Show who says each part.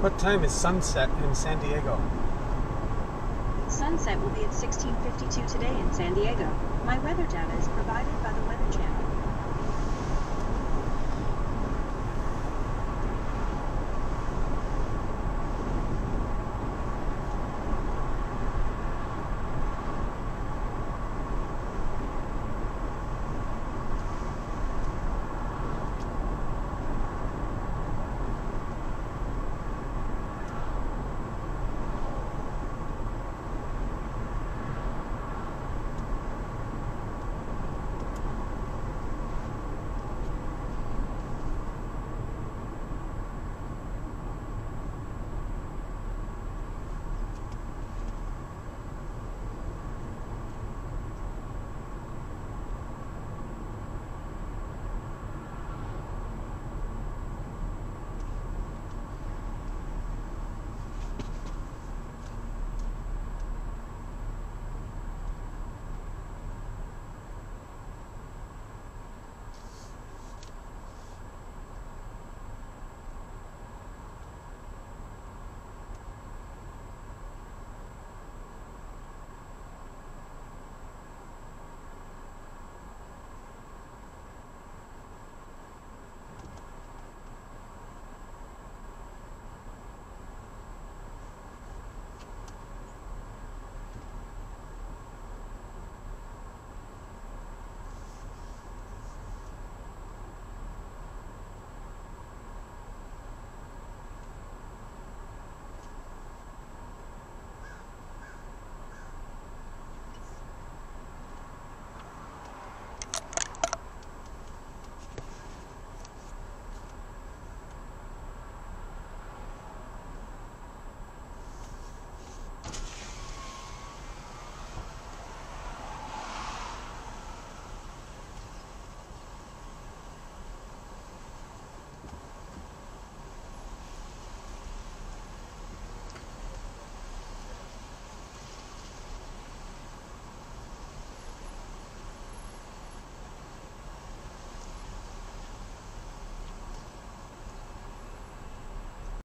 Speaker 1: What time is sunset in San Diego?
Speaker 2: Sunset will be at 1652 today in San Diego. My weather data is provided